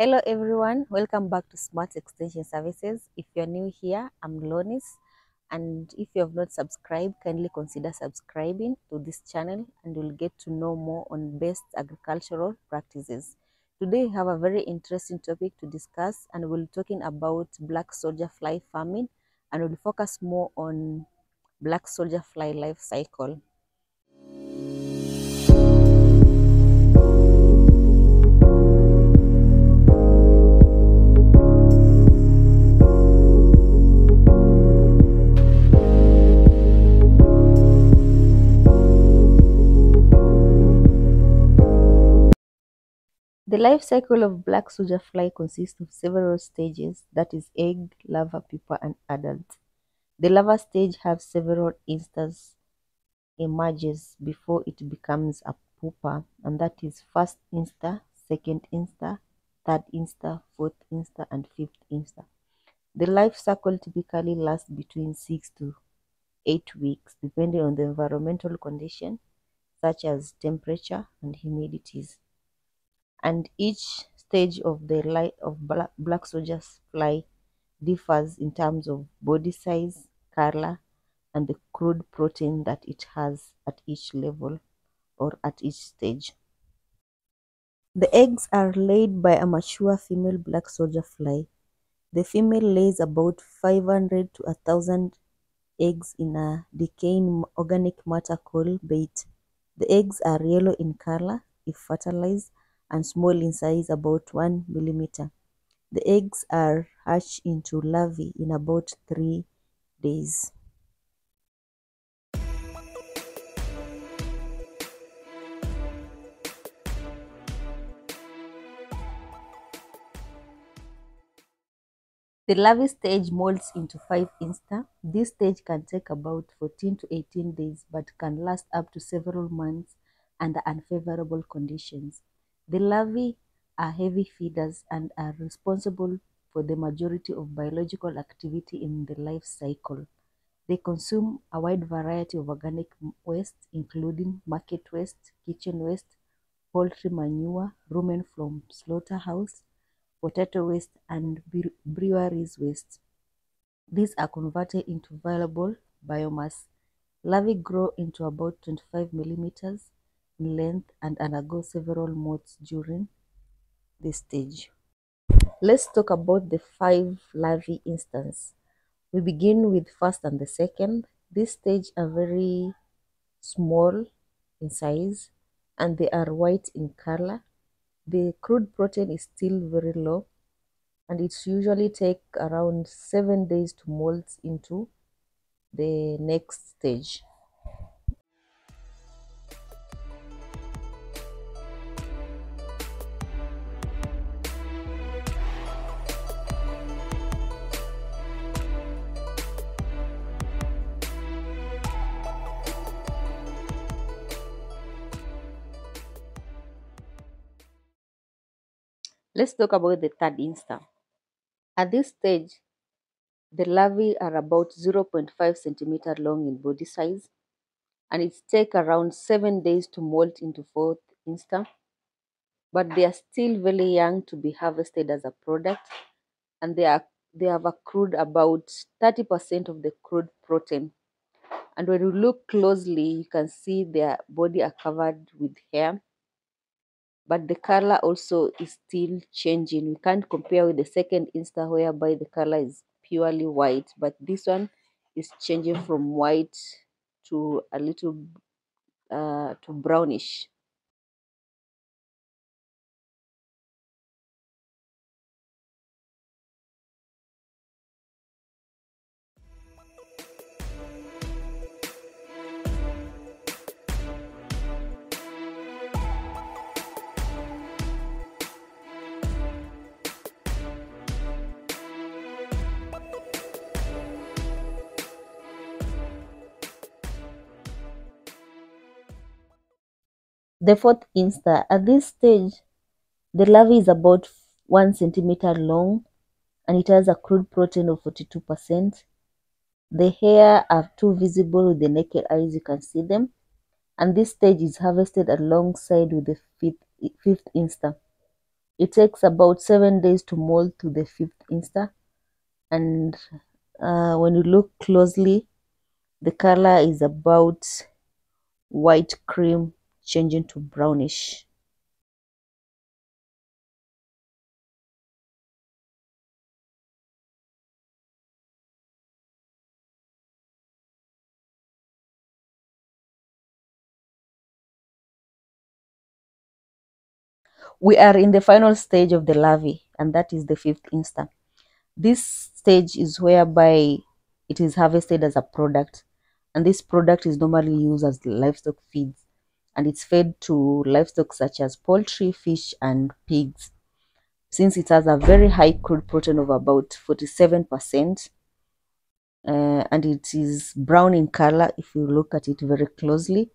Hello everyone, welcome back to Smart Extension Services. If you're new here, I'm Lonis and if you have not subscribed, kindly consider subscribing to this channel and you'll get to know more on best agricultural practices. Today we have a very interesting topic to discuss and we'll be talking about black soldier fly farming and we'll focus more on black soldier fly life cycle. The life cycle of black soldier fly consists of several stages, that is egg, larva, pupa, and adult. The larva stage has several instars emerges before it becomes a pupa, and that is first instar, second instar, third instar, fourth instar, and fifth instar. The life cycle typically lasts between six to eight weeks, depending on the environmental condition, such as temperature and humidities and each stage of the life of black, black soldier's fly differs in terms of body size, color, and the crude protein that it has at each level or at each stage. The eggs are laid by a mature female black soldier fly. The female lays about 500 to 1000 eggs in a decaying organic matter called bait. The eggs are yellow in color if fertilized and small in size about 1 millimeter. The eggs are hatched into larvae in about 3 days. The larvae stage molts into 5 instar. This stage can take about 14 to 18 days but can last up to several months under unfavorable conditions. The larvae are heavy feeders and are responsible for the majority of biological activity in the life cycle. They consume a wide variety of organic waste, including market waste, kitchen waste, poultry manure, rumen from slaughterhouse, potato waste, and breweries waste. These are converted into valuable biomass. Larvae grow into about 25 millimeters length and undergo several molts during this stage. Let's talk about the five larvae instars. We begin with first and the second. This stage are very small in size and they are white in color. The crude protein is still very low and it usually take around seven days to molt into the next stage. Let's talk about the third instar. At this stage, the larvae are about 0.5 centimeter long in body size and it takes around 7 days to molt into fourth instar. But they are still very young to be harvested as a product and they, are, they have accrued about 30% of the crude protein. And when you look closely, you can see their body are covered with hair but the color also is still changing. We can't compare with the second instar whereby the color is purely white, but this one is changing from white to a little uh, to brownish. The fourth instar. At this stage, the larvae is about 1 centimeter long and it has a crude protein of 42%. The hair are too visible with the naked eyes, you can see them. And this stage is harvested alongside with the fifth, fifth instar. It takes about seven days to molt to the fifth instar. And uh, when you look closely, the color is about white cream changing to brownish. We are in the final stage of the larvae, and that is the fifth instar. This stage is whereby it is harvested as a product, and this product is normally used as livestock feeds, and it's fed to livestock such as poultry, fish, and pigs. Since it has a very high crude protein of about 47%, uh, and it is brown in color if you look at it very closely,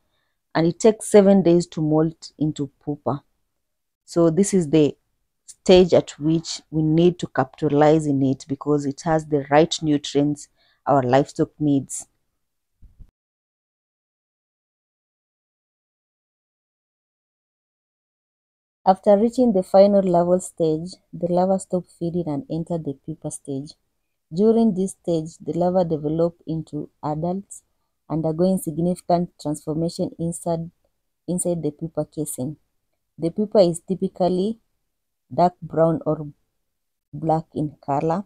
and it takes seven days to molt into pupa. So this is the stage at which we need to capitalize in it because it has the right nutrients our livestock needs. After reaching the final larval stage, the larvae stop feeding and enter the pupa stage. During this stage, the larvae develop into adults, undergoing significant transformation inside, inside the pupa casing. The pupa is typically dark brown or black in color.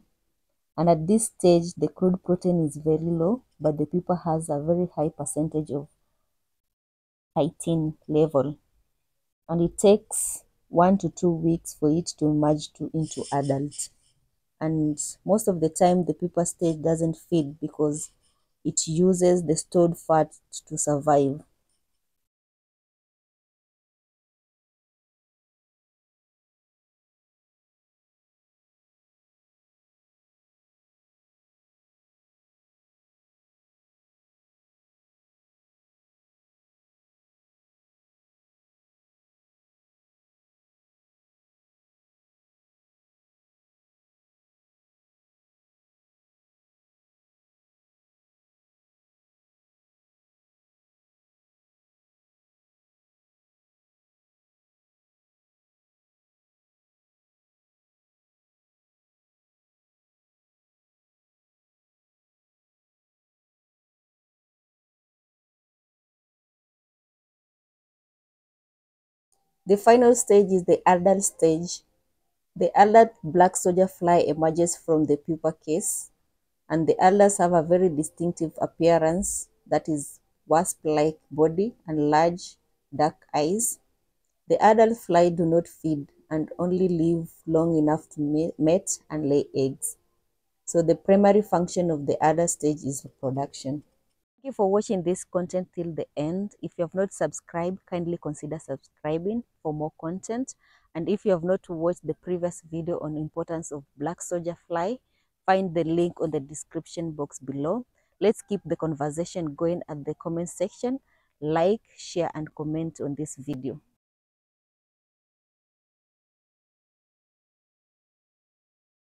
And at this stage, the crude protein is very low, but the pupa has a very high percentage of chitin level. And it takes one to two weeks for it to merge to, into adult. And most of the time, the pupa stage doesn't feed because it uses the stored fat to survive. The final stage is the adult stage. The adult black soldier fly emerges from the pupa case, and the adults have a very distinctive appearance that is wasp-like body and large dark eyes. The adult fly do not feed and only live long enough to mate and lay eggs. So the primary function of the adult stage is reproduction. You for watching this content till the end. If you have not subscribed, kindly consider subscribing for more content. And if you have not watched the previous video on importance of black soldier fly, find the link on the description box below. Let's keep the conversation going at the comment section. Like, share, and comment on this video.